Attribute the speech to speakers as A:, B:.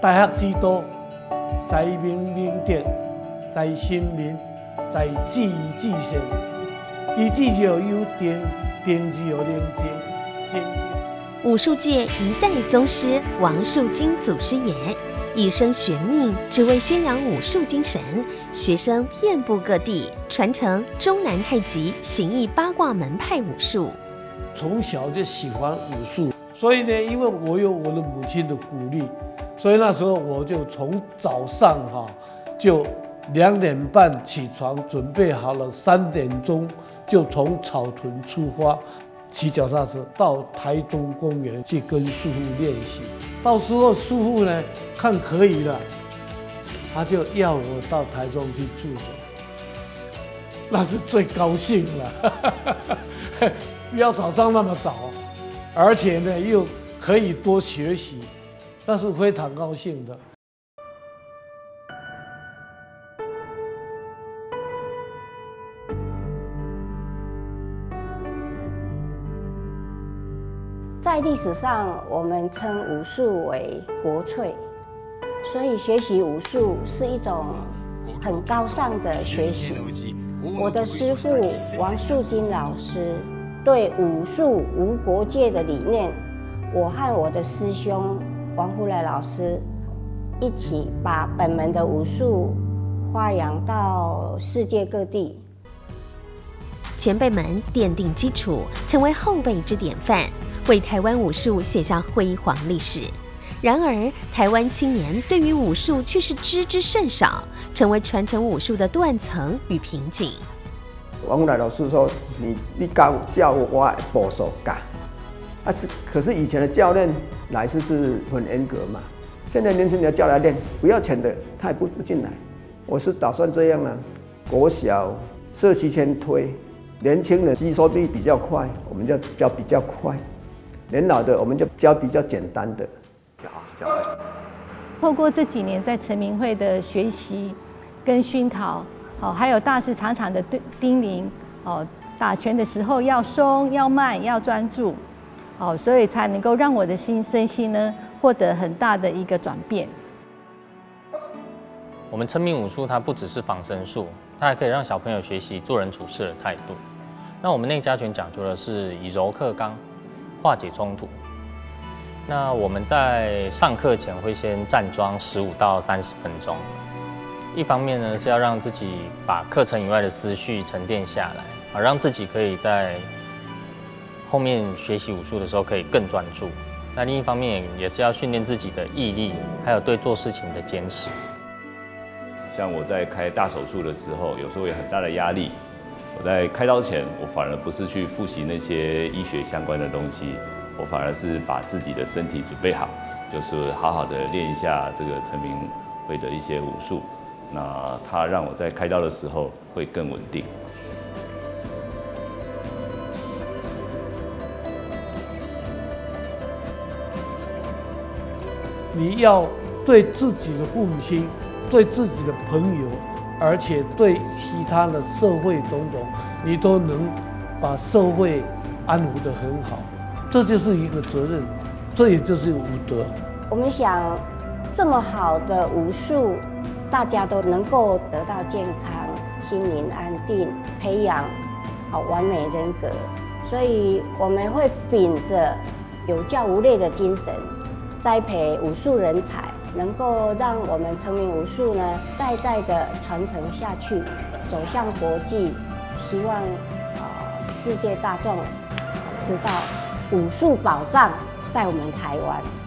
A: 大学之都，在明明德，在新民，在智智善，智智就有定，定就有宁静，静
B: 武术界一代宗师王树金祖师爷，一生悬命，只为宣扬武术精神。学生遍布各地，传承中南太极、形意八卦门派武术。
A: 从小就喜欢武术，所以呢，因为我有我的母亲的鼓励，所以那时候我就从早上哈就两点半起床，准备好了三点钟就从草屯出发，骑脚踏车到台中公园去跟师傅练习。到时候师傅呢看可以了，他就要我到台中去住着，那是最高兴了。不要早上那么早，而且呢又可以多学习，那是非常高兴的。
C: 在历史上，我们称武术为国粹，所以学习武术是一种很高尚的学习。我的师父王树金老师对武术无国界的理念，我和我的师兄王福来老师一起把本门的武术发扬到世界各地。
B: 前辈们奠定基础，成为后辈之典范。为台湾武术写下辉煌历史。然而，台湾青年对于武术却是知之甚少，成为传承武术的断层与瓶颈。
D: 王来老师说：“你你教教我保守教，啊是可是以前的教练来是是很严格嘛，现在年轻人叫来练不要钱的，他也不不进来。我是打算这样啊，国小社区先推，年轻人吸收力比较快，我们就教比较快。”年老的我们就教比较简单的。
E: 透过这几年在陈明慧的学习跟熏陶，好，还有大师常常的叮咛，哦，打拳的时候要松、要慢、要专注，哦，所以才能够让我的心身心呢获得很大的一个转变。
F: 我们称名武术它不只是防身术，它还可以让小朋友学习做人处事的态度。那我们内家拳讲究的是以柔克刚。化解冲突。那我们在上课前会先站桩十五到三十分钟，一方面呢是要让自己把课程以外的思绪沉淀下来，啊，让自己可以在后面学习武术的时候可以更专注。那另一方面也是要训练自己的毅力，还有对做事情的坚持。
G: 像我在开大手术的时候，有时候有很大的压力。我在开刀前，我反而不是去复习那些医学相关的东西，我反而是把自己的身体准备好，就是好好的练一下这个陈明会的一些武术。那他让我在开刀的时候会更稳定。
A: 你要对自己的父母亲，对自己的朋友。而且对其他的社会种种，你都能把社会安抚得很好，这就是一个责任，这也就是武德。
C: 我们想，这么好的武术，大家都能够得到健康、心灵安定，培养好完美人格，所以我们会秉着有教无类的精神，栽培武术人才。能够让我们成名武术呢，代代的传承下去，走向国际，希望啊世界大众知道武术宝藏在我们台湾。